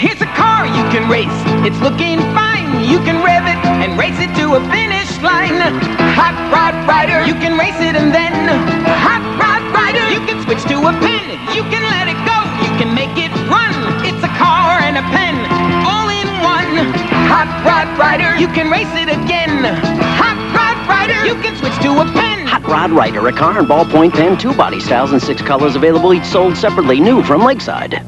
Here's a car you can race. It's looking fine. You can rev it and race it to a finish line. Hot Rod Writer, you can race it and then Hot Rod Writer, you can switch to a pen. You can let it go. You can make it run. It's a car and a pen all in one. Hot Rod Writer, you can race it again. Hot Rod Writer, you can switch to a pen. Hot Rod Writer, a car and ballpoint pen, two body styles and six colors available, each sold separately, new from Lakeside.